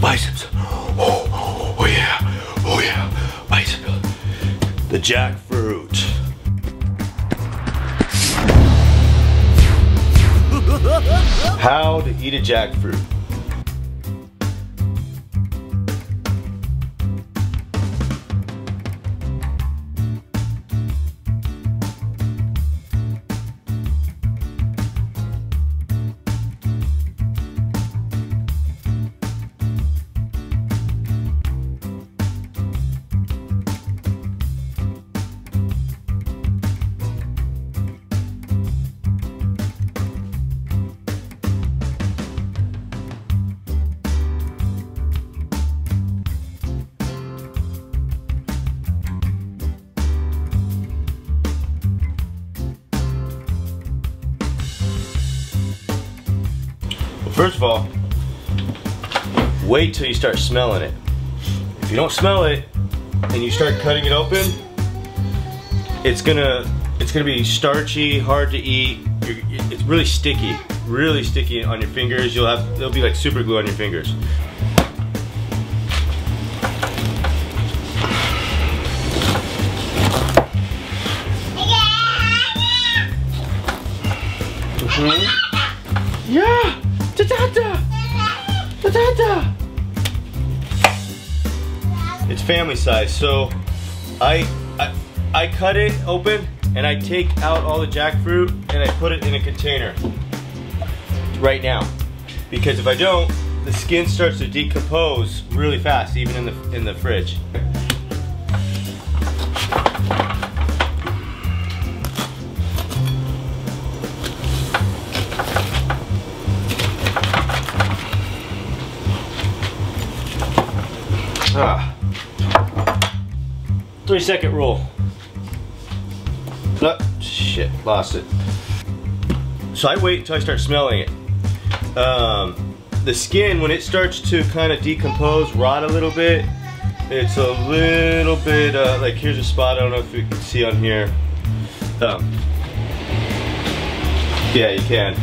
biceps. Oh, oh, oh yeah, oh yeah, bicep. The jackfruit. How to eat a jackfruit. First of all, wait till you start smelling it. If you don't smell it and you start cutting it open, it's gonna it's gonna be starchy, hard to eat. You're, it's really sticky, really sticky on your fingers. You'll have it'll be like super glue on your fingers. Mm -hmm. Yeah. Da da da! Da da da! It's family size, so I, I I cut it open and I take out all the jackfruit and I put it in a container right now. Because if I don't, the skin starts to decompose really fast, even in the in the fridge. Three second rule. No, shit, lost it. So I wait until I start smelling it. Um, the skin, when it starts to kind of decompose, rot a little bit, it's a little bit, uh, like here's a spot, I don't know if you can see on here. Um, yeah, you can.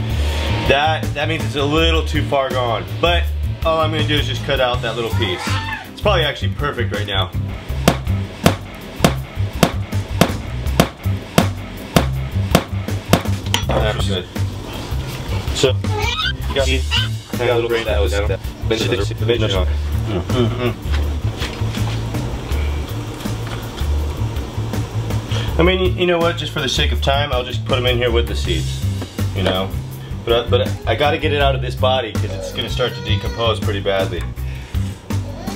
That, that means it's a little too far gone. But all I'm gonna do is just cut out that little piece probably actually perfect right now. That's good. So, you got, you got a little brain that was. The bench on. I mean, you know what? Just for the sake of time, I'll just put them in here with the seeds. You know, but but I got to get it out of this body because it's going to start to decompose pretty badly.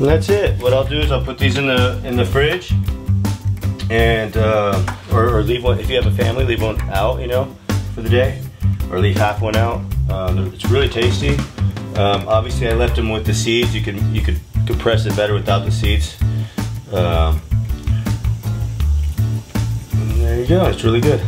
And that's it. What I'll do is I'll put these in the in the fridge, and uh, or, or, leave one if you have a family, leave one out, you know, for the day, or leave half one out. Um, it's really tasty. Um, obviously, I left them with the seeds. You can you could compress it better without the seeds. Um, there you go. It's really good.